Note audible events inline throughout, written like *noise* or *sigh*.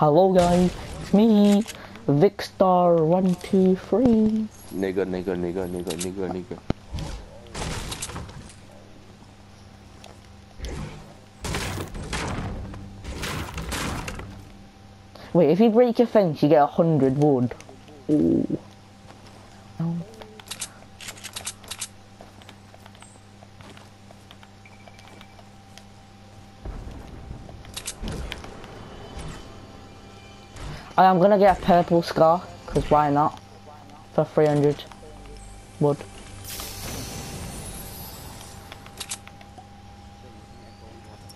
Hello guys, it's me, Vicstar123. Nigga, nigga, nigga, nigga, nigga, nigga. Wait, if you break your fence, you get a hundred wood. Ooh. No. I am gonna get a purple scar, cause why not? For 300 wood.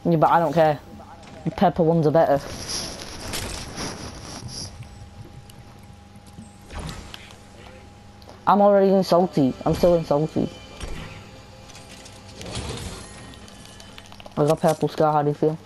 Yeah, but I don't care. The purple ones are better. I'm already in salty. I'm still in salty. I got purple scar, how do you feel?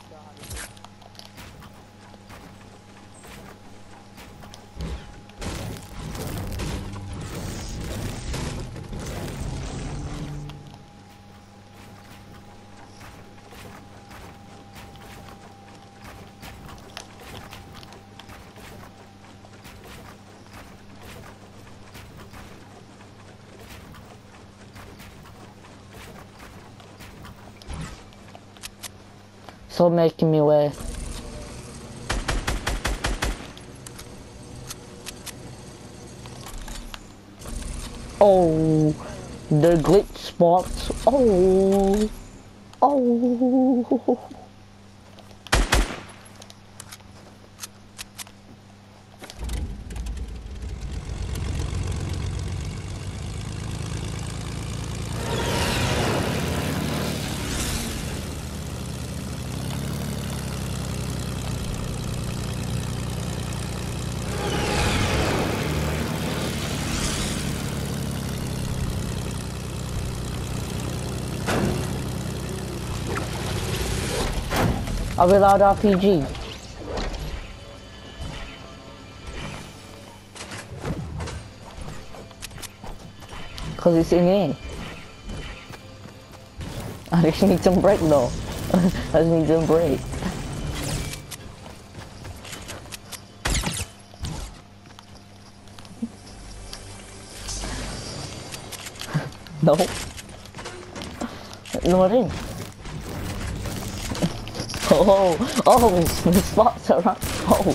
Stop making me wait. Oh, the glitch spots. Oh, oh. *laughs* Are we allowed RPG? Cause it's in here. *laughs* I just need some break though. *laughs* I just need some break. *laughs* no. No, I didn't. Oh, oh, the spots are up. Oh.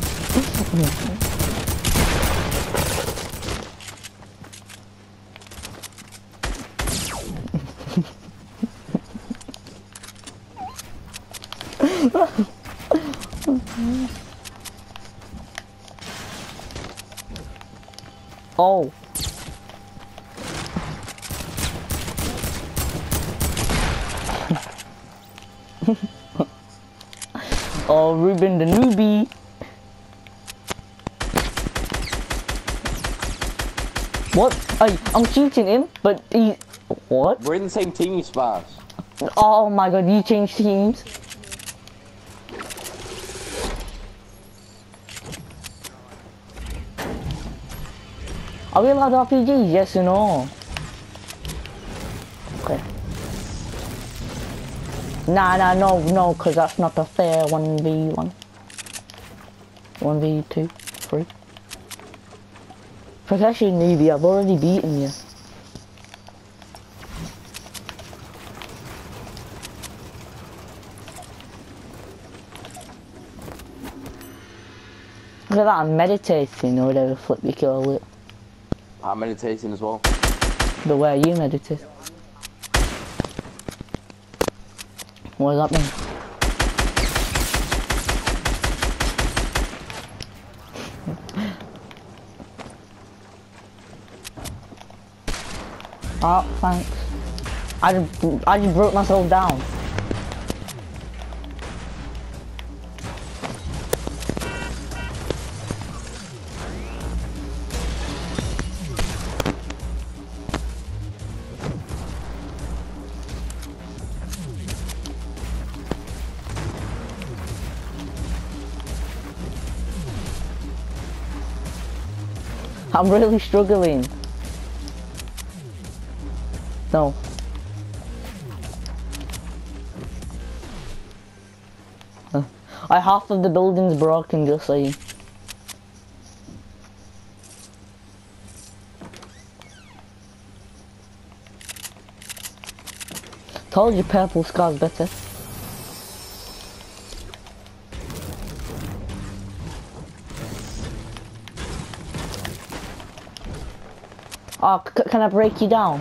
*laughs* oh. Ruben the newbie. What? I, I'm cheating him, but he... What? We're in the same team, you spaz. Oh my god, you changed teams. Are we allowed RPGs? Yes or no? Nah, nah, no, no, because that's not a fair 1v1. 1v2, 3. Protection Navy, I've already beaten you. Look at that, I'm meditating or whatever flip you call it. I'm meditating as well. But where you meditate? What does that? Oh, thanks. I just, I just broke myself down. I'm really struggling. No. I half of the building's broken just so you. Told you purple scar's better. Can I break you down?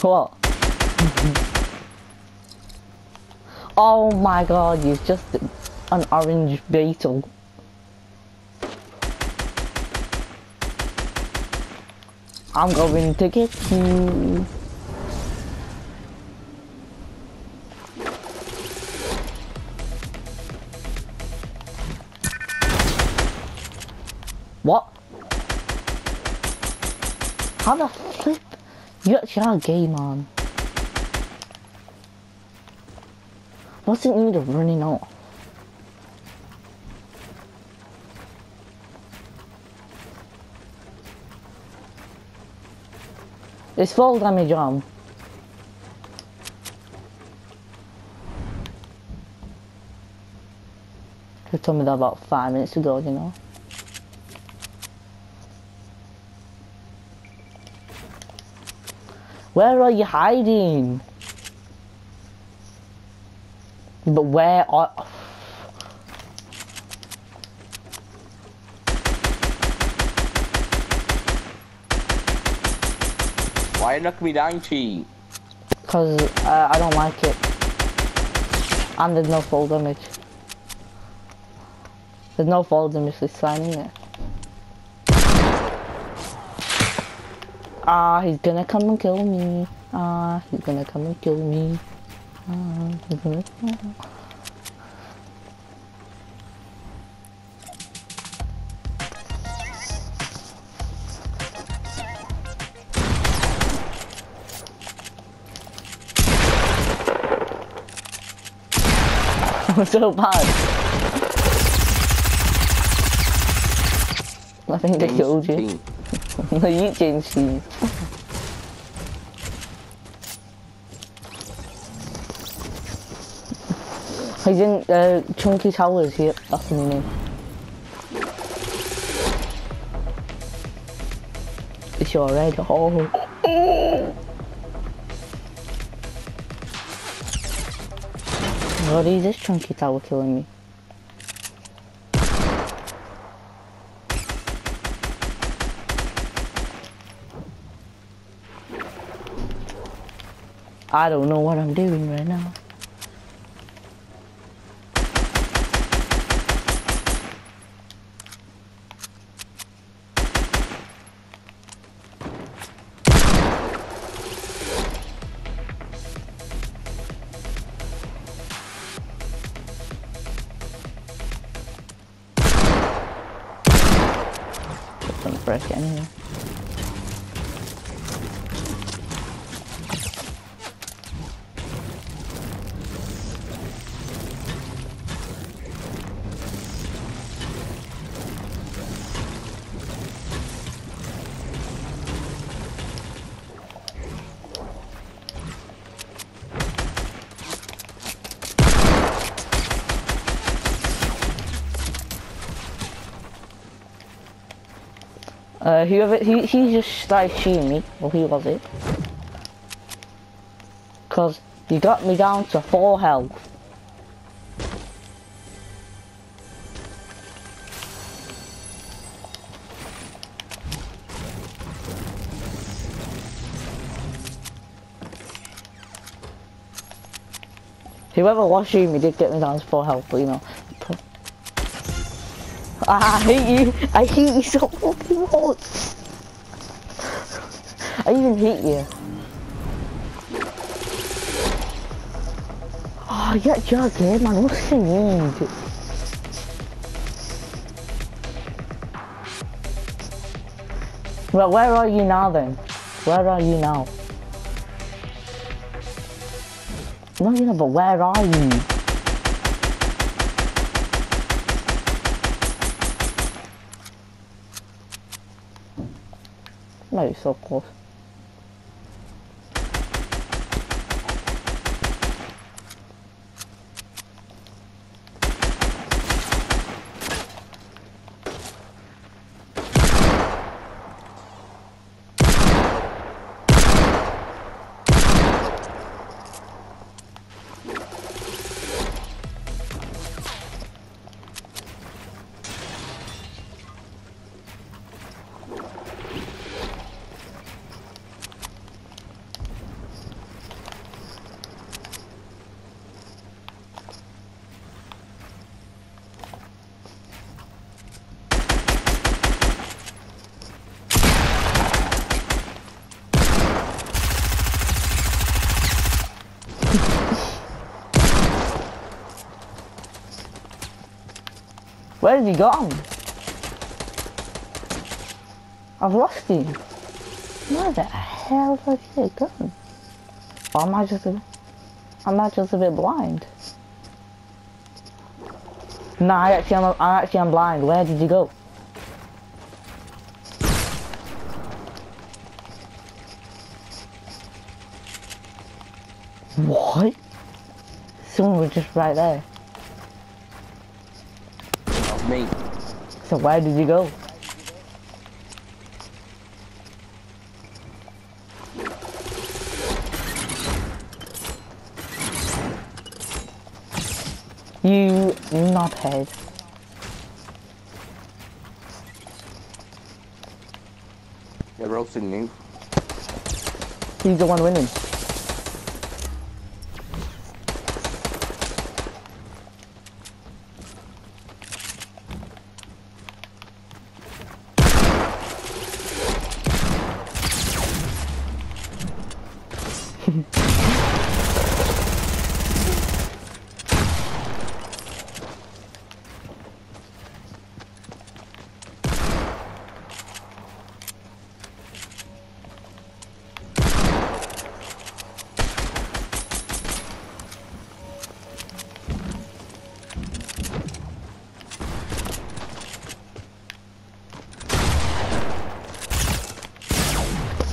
what? oh my god, you're just an orange beetle. I'm going to get you. How the flip? You actually are gay, man. What's the need of running off? It's full damage on. You told me that about five minutes ago, you know. Where are you hiding? But where are... Why you knock me down, cheat? Because uh, I don't like it. And there's no fall damage. There's no fall damage this time, isn't it? Ah, he's gonna come and kill me. Ah, he's gonna come and kill me. Ah, he's gonna... I'm so bad. I think they killed you. No, you changed these. He's in uh, Chunky Towers here. That's the name. It's your red hole. What is this Chunky Tower killing me? I don't know what I'm doing right now. Break anyway. Uh, whoever, he, he just started shooting me. Well, he was it? Cause he got me down to four health. Whoever was shooting me did get me down to four health, but you know. I hate you. I hate you so fucking much. I even hate you. Oh, you're joking, man. What's the need? Well, where are you now then? Where are you now? No, you know, but where are you? No, so close. Where has he gone? I've lost him. Where the hell has he gone? Or am I just a, am I just a bit blind? No, I actually am, I actually am blind. Where did you go? What? Someone was just right there. Me. So where did you go? You knobhead. They're roasting you. He's the one winning.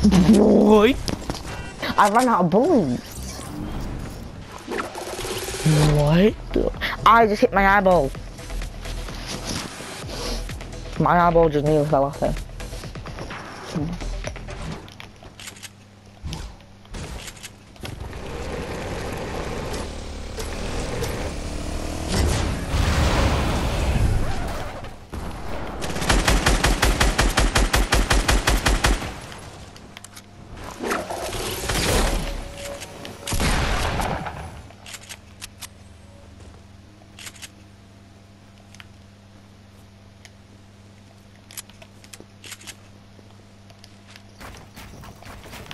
What? I ran out of bullets. What? I just hit my eyeball. My eyeball just nearly fell off there.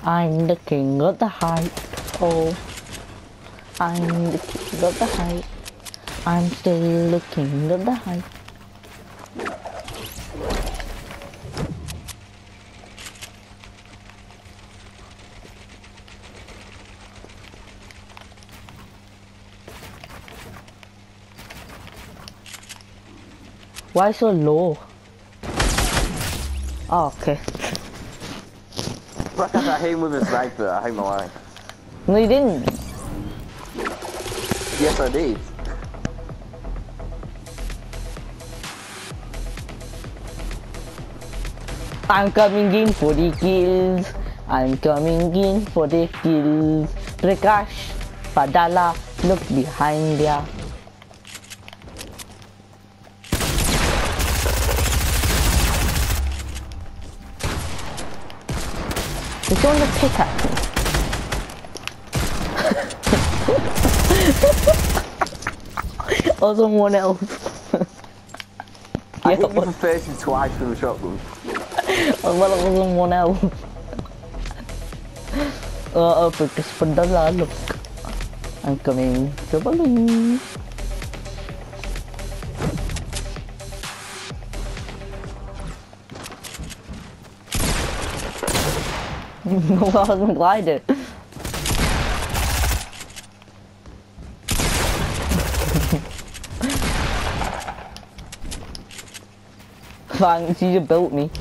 I'm the king of the height. Oh, I'm the king of the height. I'm still the king of the height. Why so low? Oh, okay. Fuck, I hit him with a sniper. I hate my life. No, you didn't. Yes, I did. I'm coming in for the kills. I'm coming in for the kills. Prakash, Padala, look behind ya. It's on the pickaxe me. *laughs* or someone else. I *laughs* yeah, hit you for 30 twice with a shotgun. well, or someone else. Oo, because for the look. I'm coming to balloon. *laughs* no, I wasn't gliding. *laughs* Thanks, you just built me. *laughs*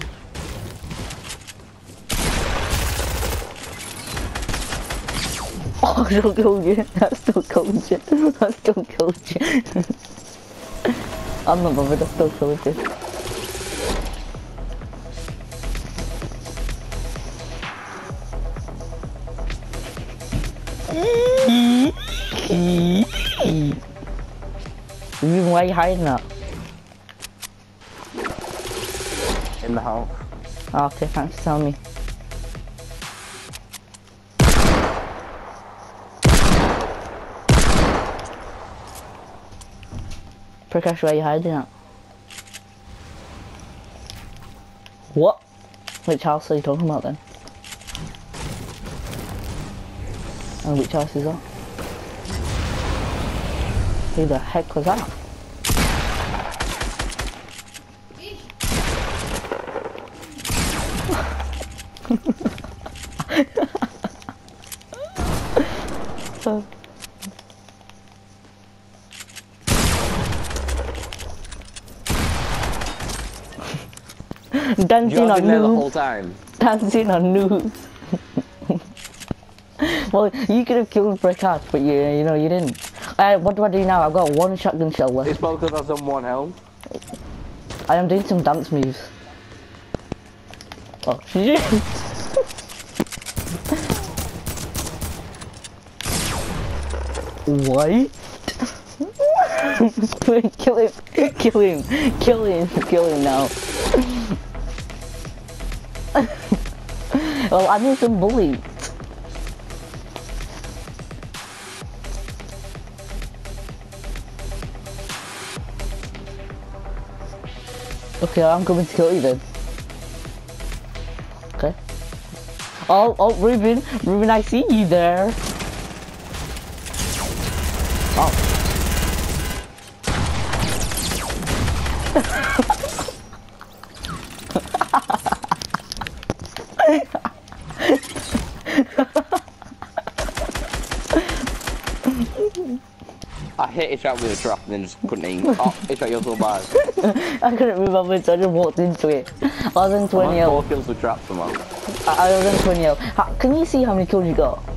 Oh, I still killed you. I still killed you. I still killed you. I'm not bothered, I still killed you. Reason why you hiding that? In the house. Oh, okay, thanks for telling me. Prakash, why are you hiding at? What? Which house are you talking about then? And which house is that? Who the heck was that? Dancing on there the whole time. Dancing on noobs. *laughs* well, you could have killed Breakouts, but you, you know, you didn't. Uh, what do I do now? I've got one shotgun shell left. It's probably because I've done one health. I am doing some dance moves. Oh *laughs* What? *laughs* kill him! Kill him! Kill him! Kill him now! *laughs* well, I need some bullets. Okay, I'm coming to kill you then. Okay. Oh, oh, Ruben, Ruben, I see you there. Hit it shot with a trap and then just couldn't aim. Oh, it's shot you're so bad. *laughs* I couldn't move up so I just walked into it. I was in I'm 20 on four kills with traps, somehow. I, I was in 20 L. How, can you see how many kills you got?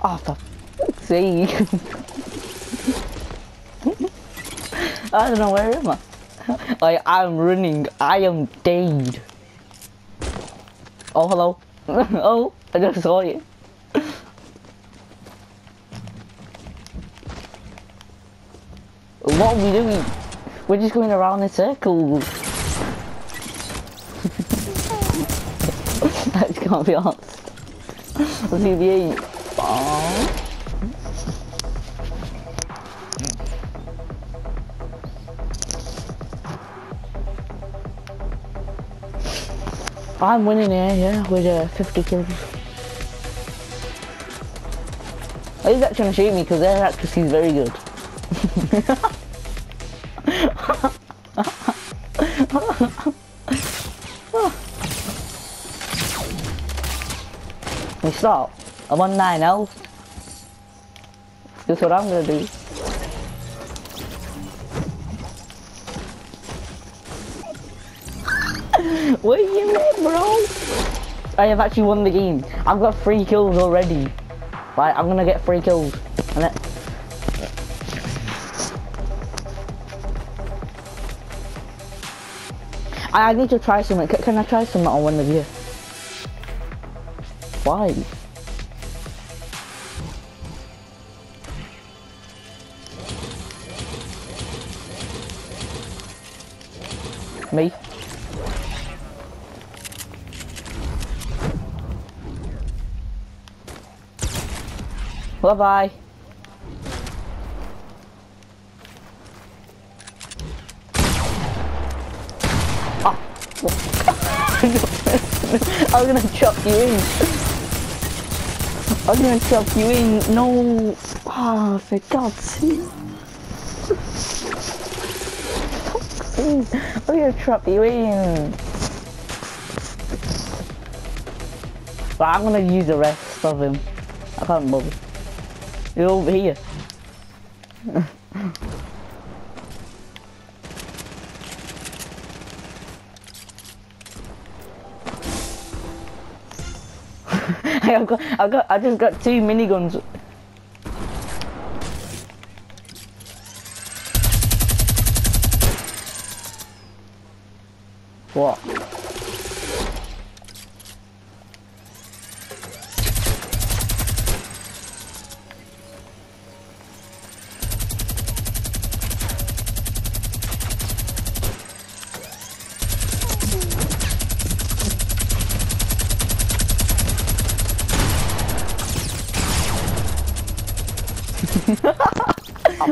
Oh, for fuck's sake. I don't know where am I. Like, I'm running. I am dead. Oh, hello. *laughs* oh, I just saw you. What are we doing? We're just going around in circles. *laughs* that can't be honest. See the eight. I'm winning here, yeah, with uh, 50 kills. Oh, he's actually to shoot me because their accuracy is very good. *laughs* We stop. I'm on 9 health. That's what I'm gonna do. *laughs* what do you mean, bro? I have actually won the game. I've got three kills already. Right, I'm gonna get three kills. And. I I need to try something. C- Can I try something on one of you? Why? Bye bye. Ah. *laughs* I'm gonna chop you in. I'm gonna chop you in. No. Ah, for God's sake. I'm gonna trap you in. But I'm gonna use the rest of him. I can't bother. You're over here. *laughs* I've got, I've got, I just got two miniguns. What?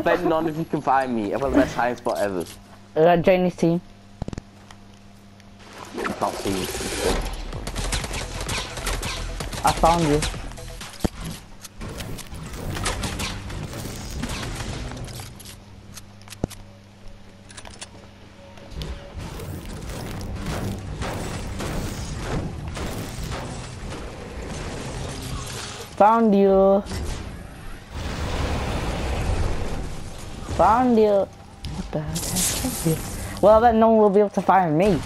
I bet none of you can find me. Got the best hiding spot ever. Uh, join this team. You can't see me. I found you. Found you. Found you. What the heck is you? Well, then no one will be able to find me.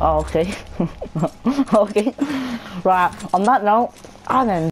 Oh, okay. *laughs* okay. Right, on that note, I'm in.